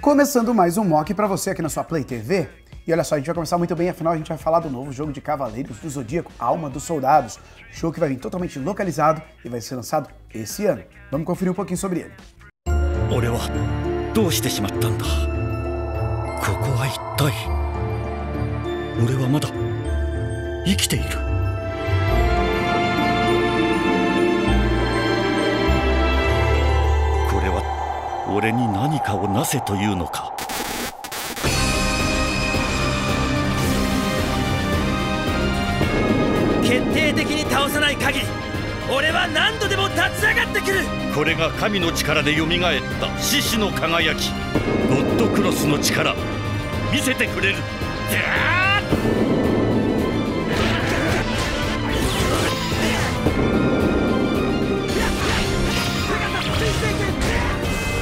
Começando mais um mock para você aqui na sua Play TV. E olha só, a gente vai começar muito bem, afinal a gente vai falar do novo jogo de Cavaleiros do Zodíaco, Alma dos Soldados. Jogo que vai vir totalmente localizado e vai ser lançado esse ano. Vamos conferir um pouquinho sobre ele. 俺俺に何かをなせというのか。決定的に倒さない限り俺は何度でも立ち上がってくる。これが神の力で蘇った。獅子の輝き。ゴッドクロスの力。見せてくれる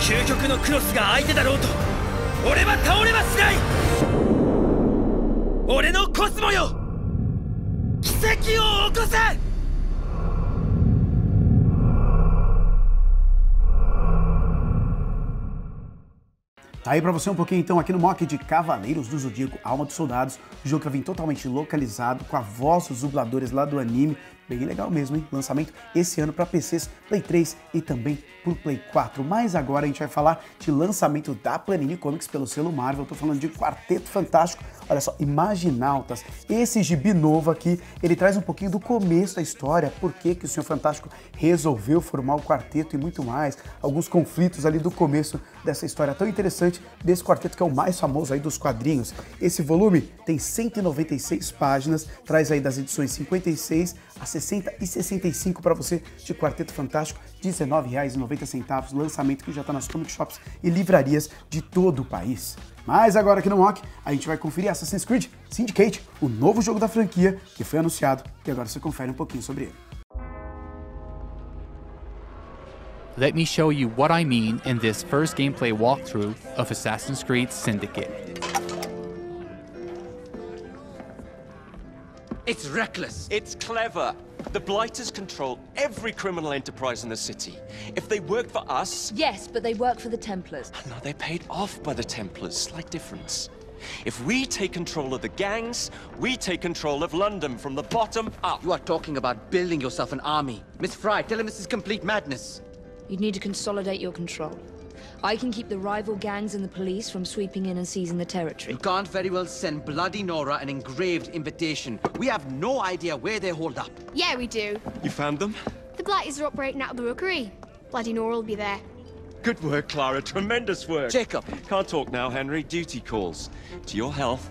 究極のクロスが相手だろうと俺は倒れはしない俺のコスモよ奇跡を起こせ Tá aí pra você um pouquinho então aqui no mock de Cavaleiros do Zodíaco, Alma dos Soldados, o jogo que vai vir totalmente localizado, com a voz dos dubladores lá do anime, bem legal mesmo, hein? Lançamento esse ano para PCs, Play 3 e também por Play 4. Mas agora a gente vai falar de lançamento da Panini Comics pelo selo Marvel. Eu tô falando de Quarteto Fantástico. Olha só, Imaginautas. Esse gibi novo aqui, ele traz um pouquinho do começo da história, por que, que o Senhor Fantástico resolveu formar o quarteto e muito mais. Alguns conflitos ali do começo dessa história tão interessante desse quarteto que é o mais famoso aí dos quadrinhos. Esse volume tem 196 páginas, traz aí das edições 56 a 60 e 65 para você de Quarteto Fantástico, R$19,90, lançamento que já está nas comic shops e livrarias de todo o país. Mas agora aqui no Mock, a gente vai conferir Assassin's Creed Syndicate, o novo jogo da franquia que foi anunciado e agora você confere um pouquinho sobre ele. Let me show you what I mean in this first gameplay walkthrough of Assassin's Creed Syndicate. It's reckless. It's clever. The Blighters control every criminal enterprise in the city. If they work for us, Yes, but they work for the Templars. no, they're paid off by the Templars. Slight difference. If we take control of the gangs, we take control of London from the bottom up. You are talking about building yourself an army. Miss Frye, tell him this is complete madness. You'd need to consolidate your control. I can keep the rival gangs and the police from sweeping in and seizing the territory. You can't very well send Bloody Nora an engraved invitation. We have no idea where they hold up. Yeah, we do. You found them? The Blighters are operating out of the rookery. Bloody Nora will be there. Good work, Clara. Tremendous work. Jacob. Can't talk now, Henry. Duty calls. To your health.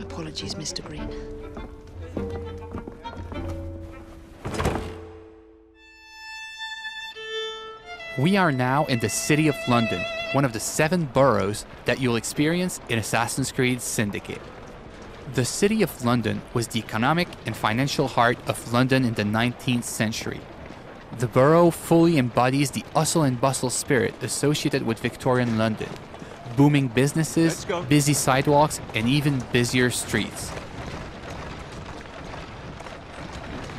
Apologies, Mr. Green. We are now in the city of London, one of the seven boroughs that you'll experience in Assassin's Creed Syndicate. The city of London was the economic and financial heart of London in the 19th century. The borough fully embodies the hustle and bustle spirit associated with Victorian London booming businesses, busy sidewalks, and even busier streets.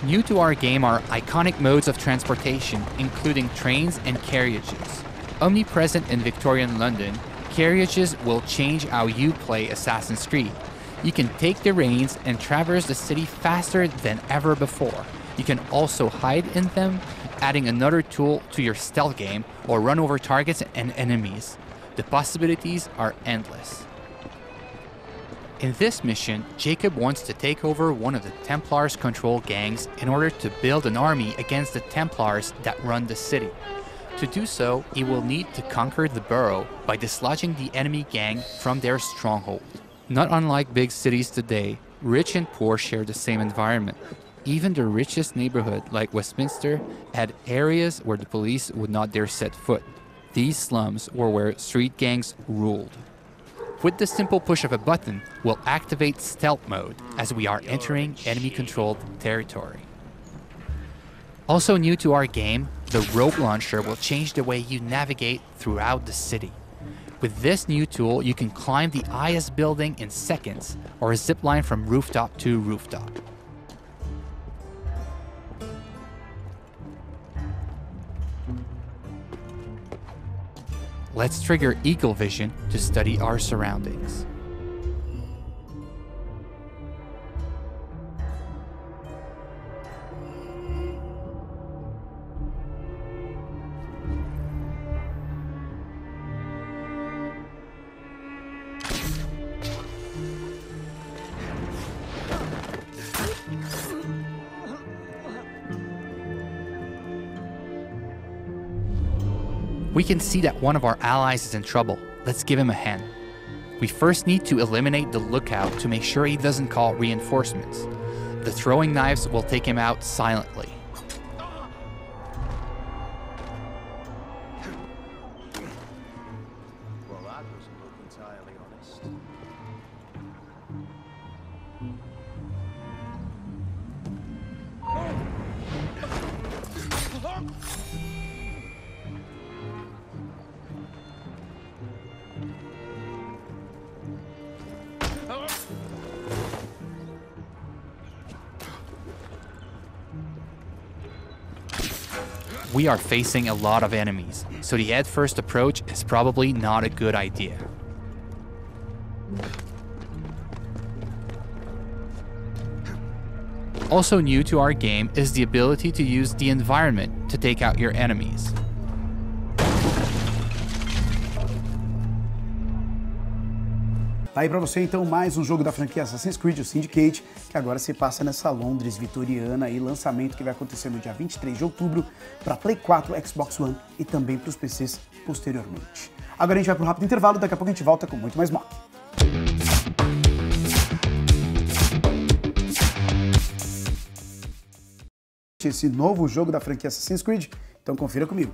New to our game are iconic modes of transportation, including trains and carriages. Omnipresent in Victorian London, carriages will change how you play Assassin's Creed. You can take the reins and traverse the city faster than ever before. You can also hide in them, adding another tool to your stealth game, or run over targets and enemies. The possibilities are endless. In this mission, Jacob wants to take over one of the Templars' control gangs in order to build an army against the Templars that run the city. To do so, he will need to conquer the borough by dislodging the enemy gang from their stronghold. Not unlike big cities today, rich and poor share the same environment. Even the richest neighborhood, like Westminster, had areas where the police would not dare set foot. These slums were where street gangs ruled. With the simple push of a button, we'll activate stealth mode as we are entering enemy controlled territory. Also new to our game, the rope launcher will change the way you navigate throughout the city. With this new tool, you can climb the IS building in seconds or a zip line from rooftop to rooftop. Let's trigger Eagle Vision to study our surroundings. We can see that one of our allies is in trouble. Let's give him a hand. We first need to eliminate the lookout to make sure he doesn't call reinforcements. The throwing knives will take him out silently. Well, that doesn't entirely honest. We are facing a lot of enemies, so the head first approach is probably not a good idea. Also new to our game is the ability to use the environment to take out your enemies. Tá aí pra você então mais um jogo da franquia Assassin's Creed, o Syndicate, que agora se passa nessa Londres vitoriana e lançamento que vai acontecer no dia 23 de outubro para Play 4, Xbox One e também para os PCs posteriormente. Agora a gente vai para um rápido intervalo, daqui a pouco a gente volta com muito mais mock. Esse novo jogo da franquia Assassin's Creed, então confira comigo.